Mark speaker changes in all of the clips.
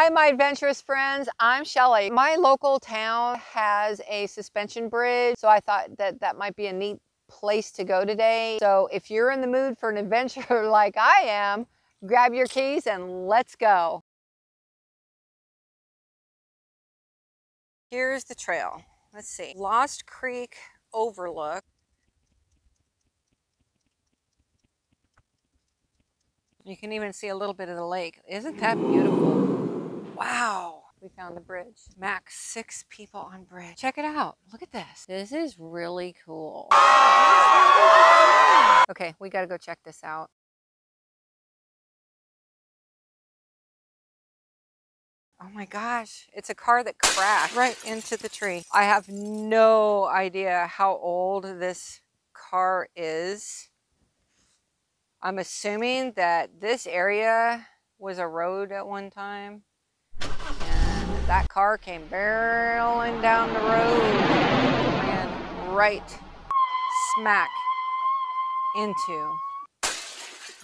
Speaker 1: Hi, my adventurous friends. I'm Shelly. My local town has a suspension bridge, so I thought that that might be a neat place to go today. So if you're in the mood for an adventure like I am, grab your keys and let's go. Here's the trail. Let's see. Lost Creek Overlook. You can even see a little bit of the lake. Isn't that beautiful? Wow. We found the bridge. Max six people on bridge. Check it out. Look at this. This is really cool. Okay, we got to go check this out. Oh my gosh, it's a car that crashed right into the tree. I have no idea how old this car is. I'm assuming that this area was a road at one time that car came barreling down the road and right smack into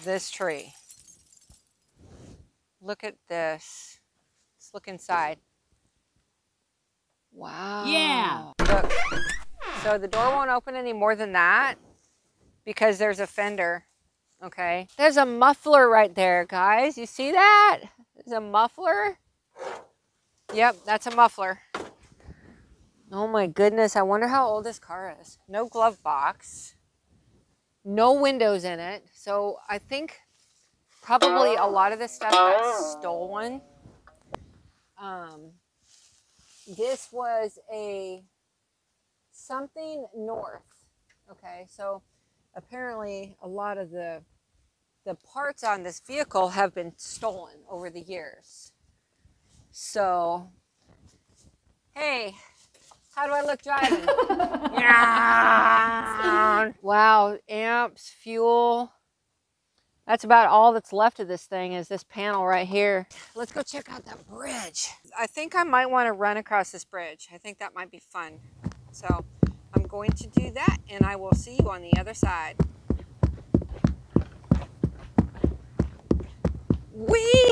Speaker 1: this tree. Look at this Let's look inside. Wow.
Speaker 2: Yeah.
Speaker 1: Look. So the door won't open any more than that because there's a fender. Okay. There's a muffler right there, guys. You see that? There's a muffler. Yep, that's a muffler. Oh my goodness. I wonder how old this car is. No glove box. No windows in it. So I think probably a lot of this stuff got stolen. Um, this was a something north. Okay, so apparently a lot of the the parts on this vehicle have been stolen over the years. So, hey, how do I look driving? wow, amps, fuel. That's about all that's left of this thing is this panel right here. Let's go check out that bridge. I think I might want to run across this bridge. I think that might be fun. So I'm going to do that and I will see you on the other side. Wee!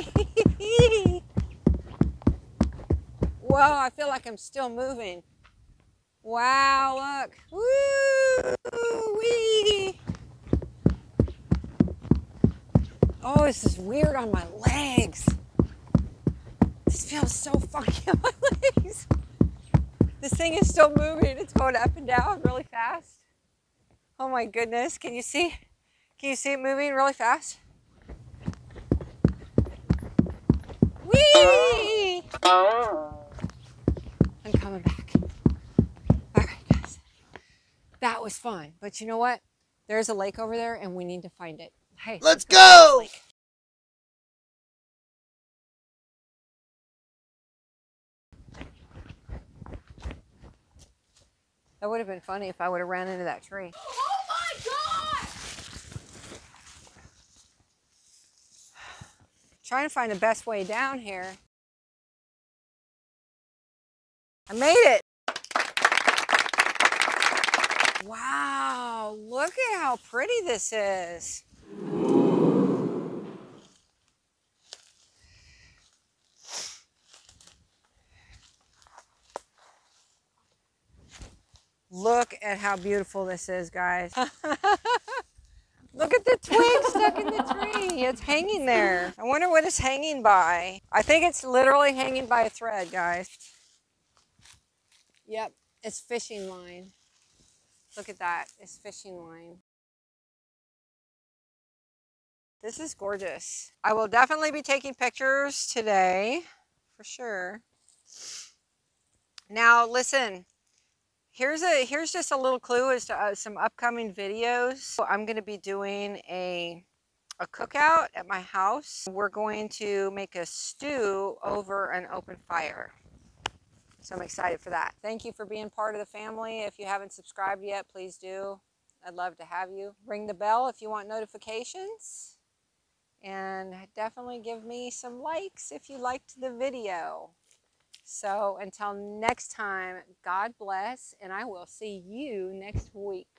Speaker 1: Whoa, I feel like I'm still moving. Wow, look. Woo! Wee! Oh, this is weird on my legs. This feels so funky on my legs. This thing is still moving. It's going up and down really fast. Oh my goodness. Can you see? Can you see it moving really fast? Coming back. All right, guys. That was fun. But you know what? There's a lake over there and we need to find it. Hey,
Speaker 3: let's, let's go.
Speaker 1: That would have been funny if I would have ran into that tree.
Speaker 2: Oh, oh my God!
Speaker 1: Trying to find the best way down here. I made it. Wow, look at how pretty this is. Look at how beautiful this is, guys. Look at the twig stuck in the tree. It's hanging there. I wonder what it's hanging by. I think it's literally hanging by a thread, guys. Yep, it's fishing line. Look at that. It's fishing line. This is gorgeous. I will definitely be taking pictures today, for sure. Now, listen, Here's a here's just a little clue as to uh, some upcoming videos. So I'm going to be doing a a cookout at my house. We're going to make a stew over an open fire. So I'm excited for that. Thank you for being part of the family. If you haven't subscribed yet, please do. I'd love to have you. Ring the bell if you want notifications. And definitely give me some likes if you liked the video. So until next time, God bless, and I will see you next week.